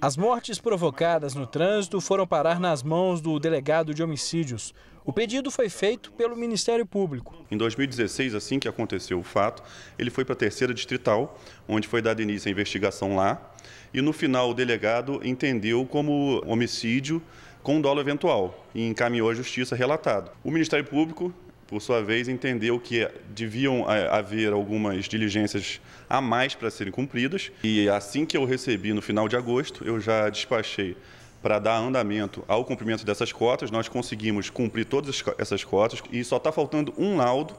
As mortes provocadas no trânsito foram parar nas mãos do delegado de homicídios. O pedido foi feito pelo Ministério Público. Em 2016, assim que aconteceu o fato, ele foi para a terceira distrital, onde foi dado início à investigação lá. E no final, o delegado entendeu como homicídio com dolo eventual e encaminhou à justiça relatado. O Ministério Público por sua vez, entendeu que deviam é, haver algumas diligências a mais para serem cumpridas. E assim que eu recebi, no final de agosto, eu já despachei para dar andamento ao cumprimento dessas cotas. Nós conseguimos cumprir todas essas cotas e só está faltando um laudo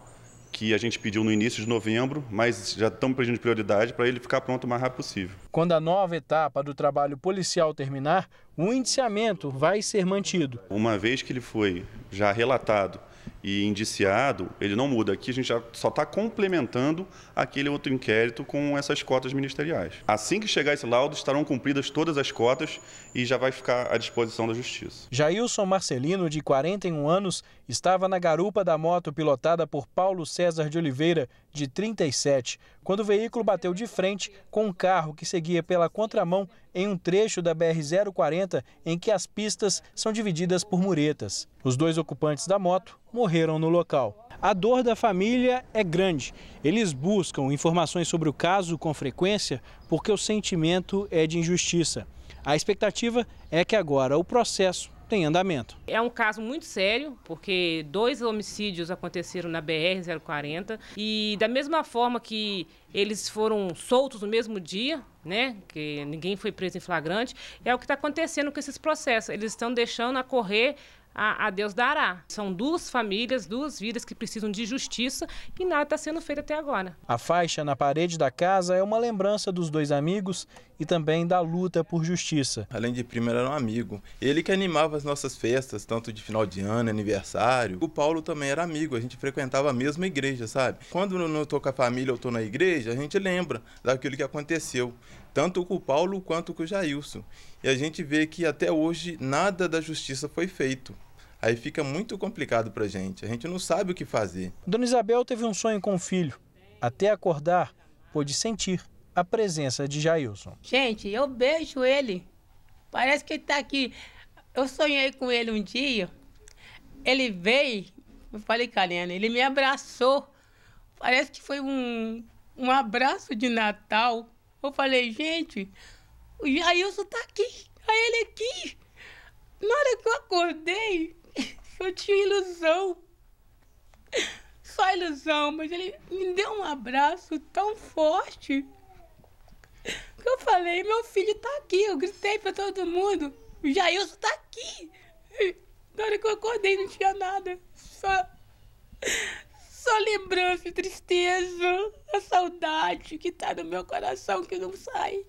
que a gente pediu no início de novembro, mas já estamos pedindo prioridade para ele ficar pronto o mais rápido possível. Quando a nova etapa do trabalho policial terminar, o indiciamento vai ser mantido. Uma vez que ele foi já relatado e indiciado, ele não muda. Aqui a gente já só está complementando aquele outro inquérito com essas cotas ministeriais. Assim que chegar esse laudo, estarão cumpridas todas as cotas e já vai ficar à disposição da Justiça. Jailson Marcelino, de 41 anos, estava na garupa da moto pilotada por Paulo César de Oliveira, de 37, quando o veículo bateu de frente com um carro que seguia pela contramão em um trecho da BR-040 em que as pistas são divididas por muretas. Os dois ocupantes da moto morreram no local. A dor da família é grande. Eles buscam informações sobre o caso com frequência porque o sentimento é de injustiça. A expectativa é que agora o processo tem andamento. É um caso muito sério, porque dois homicídios aconteceram na BR-040 e da mesma forma que eles foram soltos no mesmo dia, né, que ninguém foi preso em flagrante, é o que está acontecendo com esses processos. Eles estão deixando a correr a, a, Deus dará. São duas famílias, duas vidas que precisam de justiça e nada está sendo feito até agora. A faixa na parede da casa é uma lembrança dos dois amigos e também da luta por justiça. Além de primo, era um amigo. Ele que animava as nossas festas, tanto de final de ano, aniversário. O Paulo também era amigo, a gente frequentava a mesma igreja, sabe? Quando eu não estou com a família, eu estou na igreja, a gente lembra daquilo que aconteceu tanto com o Paulo quanto com o Jailson. E a gente vê que até hoje nada da justiça foi feito. Aí fica muito complicado para a gente, a gente não sabe o que fazer. Dona Isabel teve um sonho com o filho. Até acordar, pôde sentir a presença de Jailson. Gente, eu beijo ele. Parece que ele está aqui. Eu sonhei com ele um dia. Ele veio, eu falei, Karina, ele me abraçou. Parece que foi um, um abraço de Natal. Eu falei, gente, o Jailson tá aqui. Aí ele aqui. Na hora que eu acordei, eu tinha ilusão. Só ilusão, mas ele me deu um abraço tão forte. Que eu falei, meu filho tá aqui. Eu gritei pra todo mundo. O Jailson tá aqui. Na hora que eu acordei não tinha nada. Só só lembrança, tristeza, a saudade que tá no meu coração que não sai.